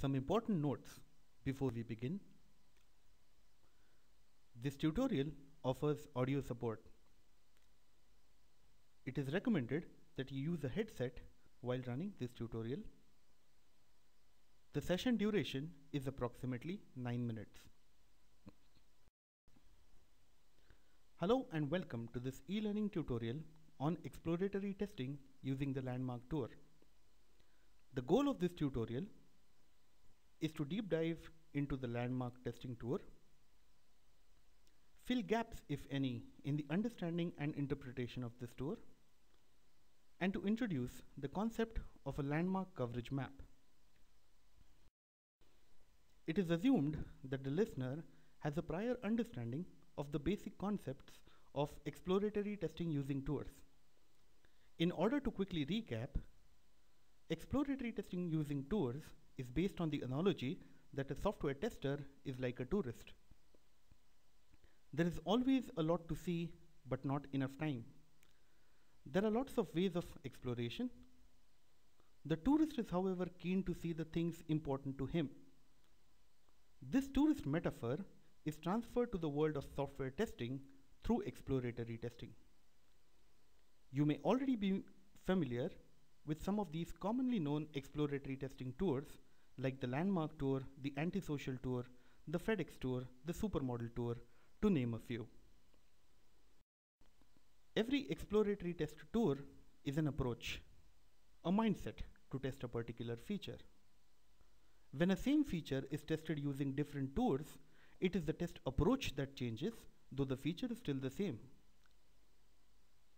Some important notes before we begin. This tutorial offers audio support. It is recommended that you use a headset while running this tutorial. The session duration is approximately 9 minutes. Hello and welcome to this e-learning tutorial on exploratory testing using the landmark tour. The goal of this tutorial is to deep dive into the landmark testing tour, fill gaps if any in the understanding and interpretation of this tour, and to introduce the concept of a landmark coverage map. It is assumed that the listener has a prior understanding of the basic concepts of exploratory testing using tours. In order to quickly recap, exploratory testing using tours is based on the analogy that a software tester is like a tourist. There is always a lot to see, but not enough time. There are lots of ways of exploration. The tourist is, however, keen to see the things important to him. This tourist metaphor is transferred to the world of software testing through exploratory testing. You may already be familiar with some of these commonly known exploratory testing tours like the Landmark Tour, the Antisocial Tour, the FedEx Tour, the Supermodel Tour, to name a few. Every exploratory test tour is an approach, a mindset to test a particular feature. When a same feature is tested using different tours, it is the test approach that changes, though the feature is still the same.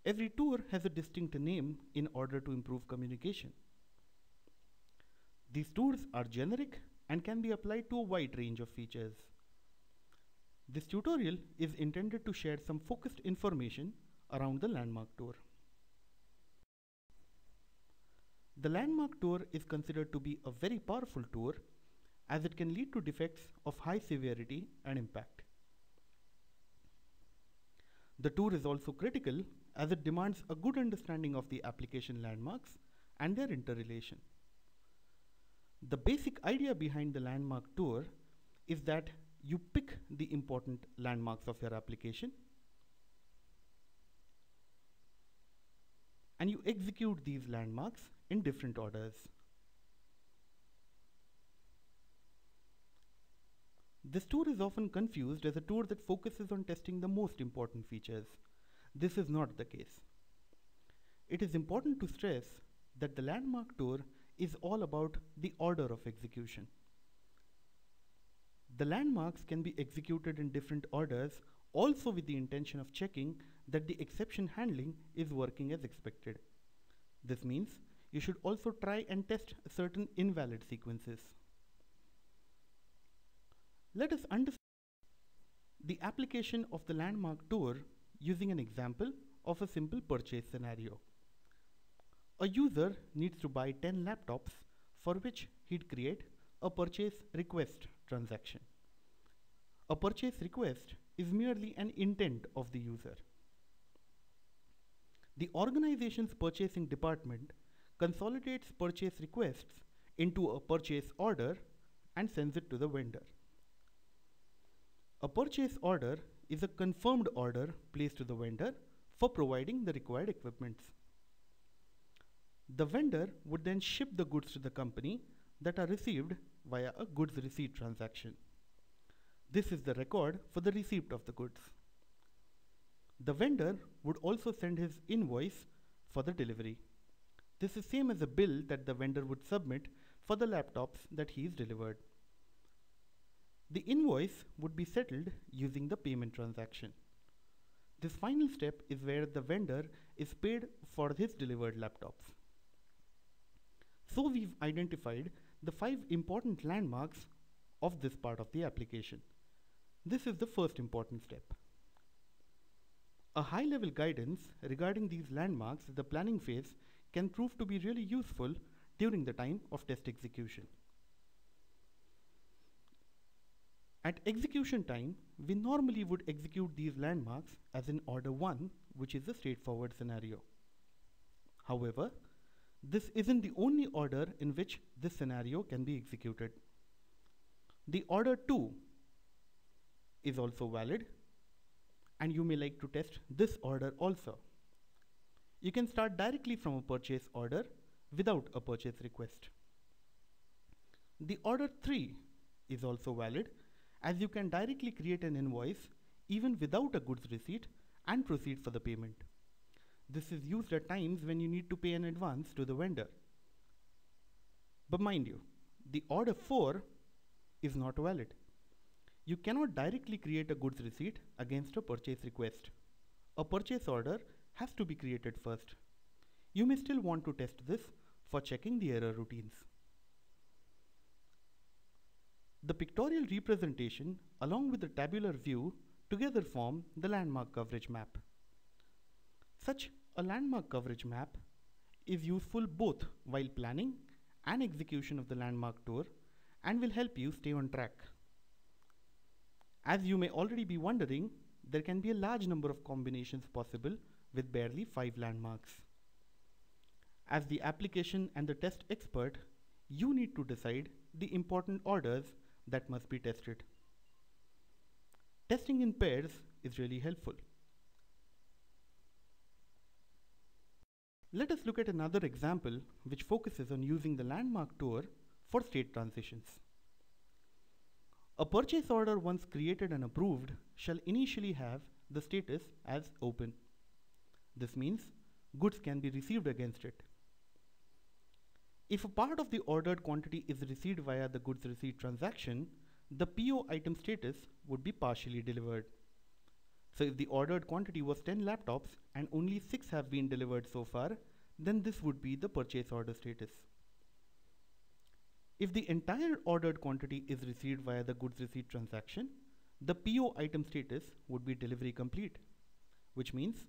Every tour has a distinct name in order to improve communication. These tools are generic and can be applied to a wide range of features. This tutorial is intended to share some focused information around the Landmark Tour. The Landmark Tour is considered to be a very powerful tour as it can lead to defects of high severity and impact. The tour is also critical as it demands a good understanding of the application landmarks and their interrelation. The basic idea behind the landmark tour is that you pick the important landmarks of your application and you execute these landmarks in different orders. This tour is often confused as a tour that focuses on testing the most important features. This is not the case. It is important to stress that the landmark tour is all about the order of execution. The landmarks can be executed in different orders also with the intention of checking that the exception handling is working as expected. This means you should also try and test certain invalid sequences. Let us understand the application of the landmark tour using an example of a simple purchase scenario. A user needs to buy 10 laptops for which he'd create a purchase request transaction. A purchase request is merely an intent of the user. The organization's purchasing department consolidates purchase requests into a purchase order and sends it to the vendor. A purchase order is a confirmed order placed to the vendor for providing the required equipments. The vendor would then ship the goods to the company that are received via a goods receipt transaction. This is the record for the receipt of the goods. The vendor would also send his invoice for the delivery. This is same as a bill that the vendor would submit for the laptops that he is delivered. The invoice would be settled using the payment transaction. This final step is where the vendor is paid for his delivered laptops. So we've identified the five important landmarks of this part of the application. This is the first important step. A high-level guidance regarding these landmarks, the planning phase, can prove to be really useful during the time of test execution. At execution time, we normally would execute these landmarks as in order 1, which is a straightforward scenario. However, this isn't the only order in which this scenario can be executed. The order 2 is also valid and you may like to test this order also. You can start directly from a purchase order without a purchase request. The order 3 is also valid as you can directly create an invoice even without a goods receipt and proceed for the payment. This is used at times when you need to pay an advance to the vendor. But mind you, the order 4 is not valid. You cannot directly create a goods receipt against a purchase request. A purchase order has to be created first. You may still want to test this for checking the error routines. The pictorial representation along with the tabular view together form the landmark coverage map. Such a landmark coverage map is useful both while planning and execution of the landmark tour and will help you stay on track. As you may already be wondering, there can be a large number of combinations possible with barely 5 landmarks. As the application and the test expert, you need to decide the important orders that must be tested. Testing in pairs is really helpful. Let us look at another example which focuses on using the landmark tour for state transitions. A purchase order once created and approved shall initially have the status as open. This means goods can be received against it. If a part of the ordered quantity is received via the goods receipt transaction, the PO item status would be partially delivered. So if the ordered quantity was 10 laptops and only 6 have been delivered so far, then this would be the purchase order status. If the entire ordered quantity is received via the goods receipt transaction, the PO item status would be delivery complete, which means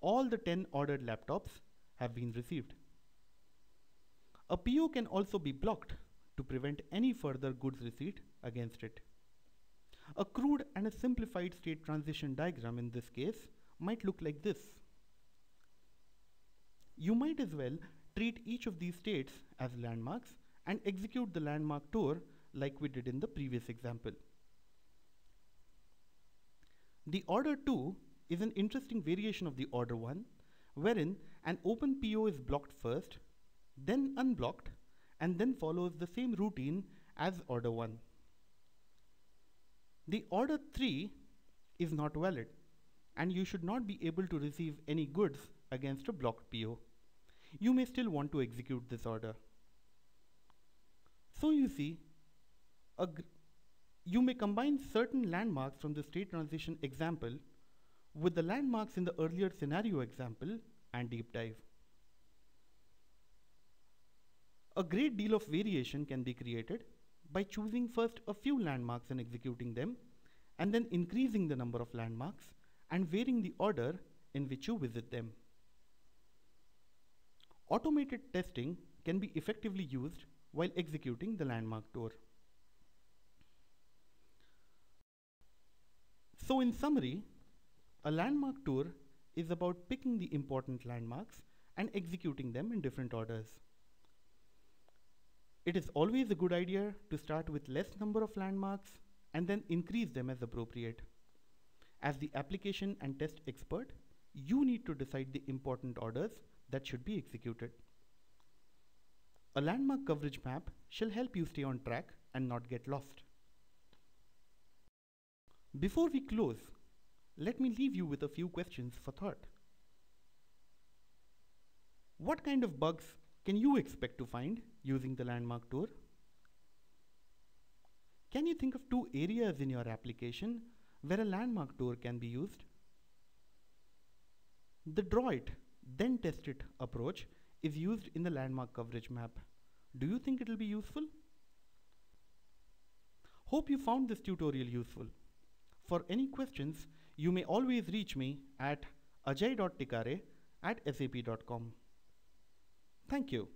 all the 10 ordered laptops have been received. A PO can also be blocked to prevent any further goods receipt against it. A crude and a simplified state transition diagram in this case might look like this. You might as well treat each of these states as landmarks and execute the landmark tour like we did in the previous example. The order 2 is an interesting variation of the order 1 wherein an open PO is blocked first then unblocked, and then follows the same routine as order 1. The order 3 is not valid and you should not be able to receive any goods against a blocked PO. You may still want to execute this order. So you see, you may combine certain landmarks from the state transition example with the landmarks in the earlier scenario example and deep dive. A great deal of variation can be created by choosing first a few landmarks and executing them, and then increasing the number of landmarks and varying the order in which you visit them. Automated testing can be effectively used while executing the landmark tour. So in summary, a landmark tour is about picking the important landmarks and executing them in different orders. It is always a good idea to start with less number of landmarks and then increase them as appropriate. As the application and test expert, you need to decide the important orders that should be executed. A landmark coverage map shall help you stay on track and not get lost. Before we close, let me leave you with a few questions for thought. What kind of bugs can you expect to find using the landmark tour? Can you think of two areas in your application where a landmark tour can be used? The draw it, then test it approach is used in the landmark coverage map. Do you think it will be useful? Hope you found this tutorial useful. For any questions, you may always reach me at ajay.tikare at sap.com. Thank you.